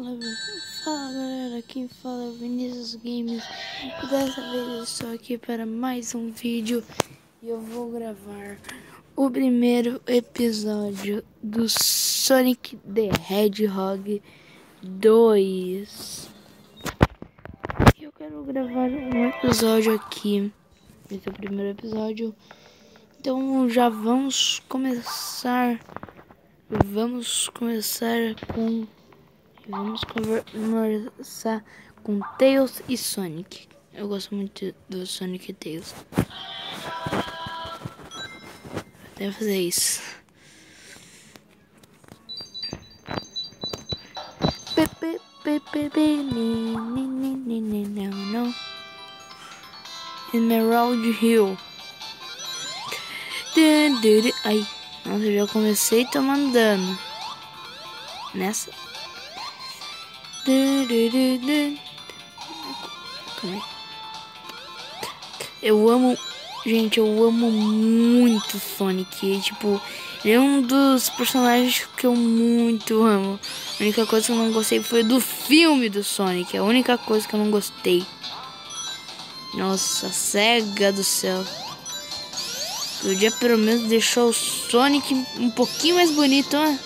Fala, fala galera, quem fala é Vinícius Games. E dessa vez eu estou aqui para mais um vídeo e eu vou gravar o primeiro episódio do Sonic the Hedgehog 2 Eu quero gravar um episódio aqui, esse é o primeiro episódio, então já vamos começar, vamos começar com Vamos conversar com Tails e Sonic. Eu gosto muito do Sonic e Tails. Deve fazer isso. Pepe, pepe, não, não. Emerald Hill. Ai, nossa, eu já comecei tomando dano. Nessa. Eu amo. Gente, eu amo muito Sonic. Tipo, ele é um dos personagens que eu muito amo. A única coisa que eu não gostei foi do filme do Sonic. A única coisa que eu não gostei. Nossa, cega do céu. Podia pelo menos deixar o Sonic um pouquinho mais bonito, né?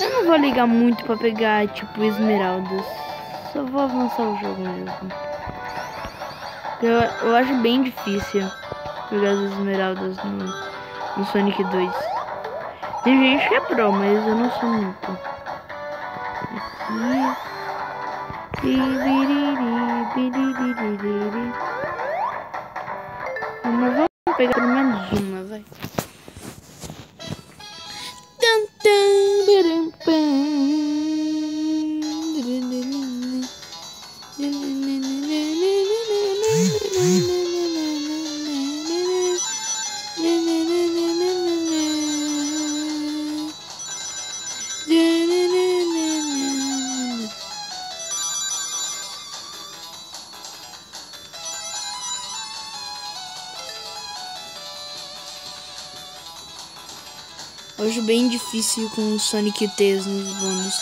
Eu não vou ligar muito pra pegar, tipo, esmeraldas. Só vou avançar o jogo mesmo. Eu, eu acho bem difícil pegar as esmeraldas no, no Sonic 2. Tem gente que é pro, mas eu não sou muito. Aqui. Mas vamos pegar pelo menos uma, vai. pam. Hoje bem difícil com o Sonic Tails nos bônus.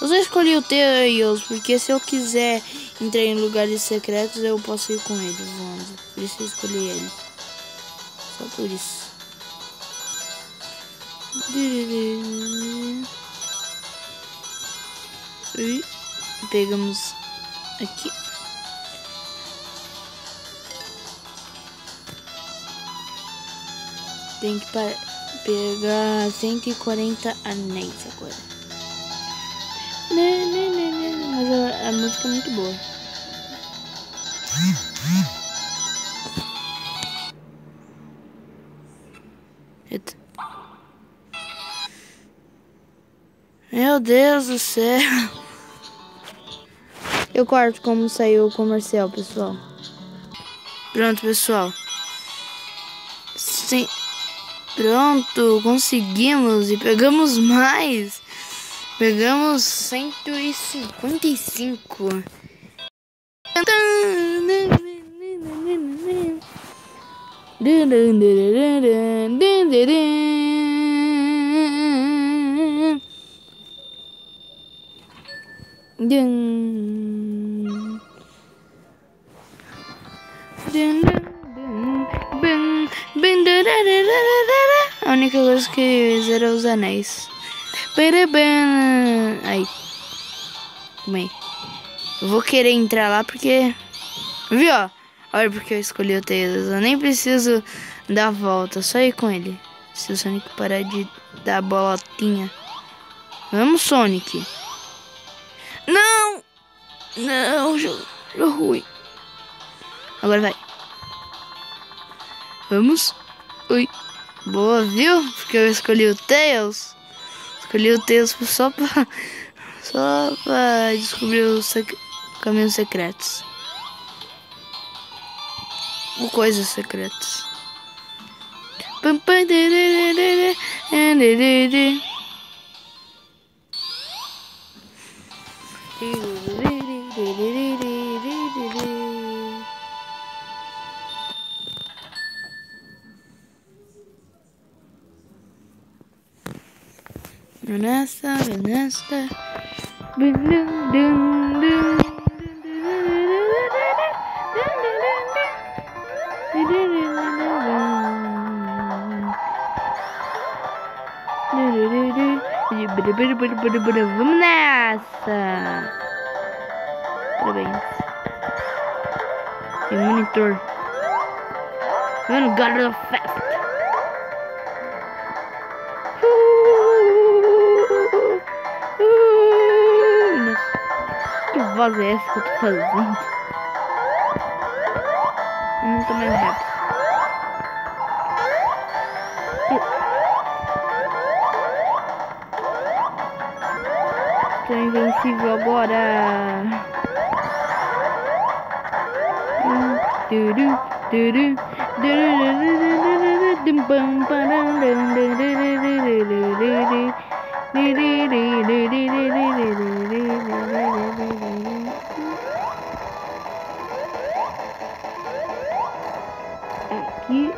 Eu só escolhi o Tails porque se eu quiser entrar em lugares secretos eu posso ir com ele voando. Por isso eu escolhi ele. Só por isso. E pegamos aqui. Tem que parar pegar 140 anéis agora. Né, né, né, né. Mas a, a música é muito boa. Eita. Meu Deus do céu. Eu corto como saiu o comercial, pessoal. Pronto, pessoal. Pronto, conseguimos e pegamos mais. Pegamos 155. A única coisa que zera os anéis. Aí. Calma aí. Eu vou querer entrar lá porque. Viu? Olha porque eu escolhi o Tails. Eu nem preciso dar volta. Só ir com ele. Se o Sonic parar de dar bolotinha. Vamos, Sonic. Não! Não, jogo, ruim. Agora vai. Vamos. Ui. Boa, viu? Porque eu escolhi o Tails. Escolhi o Tails só pra, só pra descobrir os sec caminhos secretos. Ou coisas secretas. Pam, pam, Nessa, nessa. Dun, dun, dun, dun. Vamos nessa! Parabéns. Tem monitor. Mano, galera festa. Que é essa que eu tô fazendo? Tô mais rápido. Tô invencível agora. Aqui.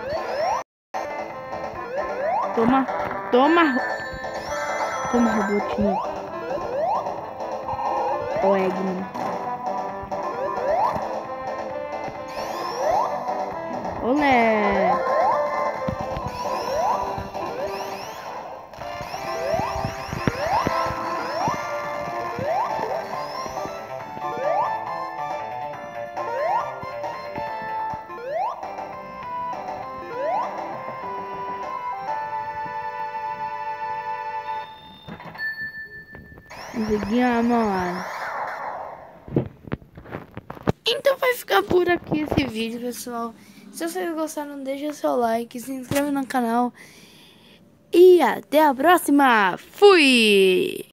Toma, toma. Toma, Robotnik. O Eggman. Conseguimos, mano. Então vai ficar por aqui esse vídeo, pessoal. Se vocês gostaram, deixa seu like, se inscreve no canal. E até a próxima. Fui!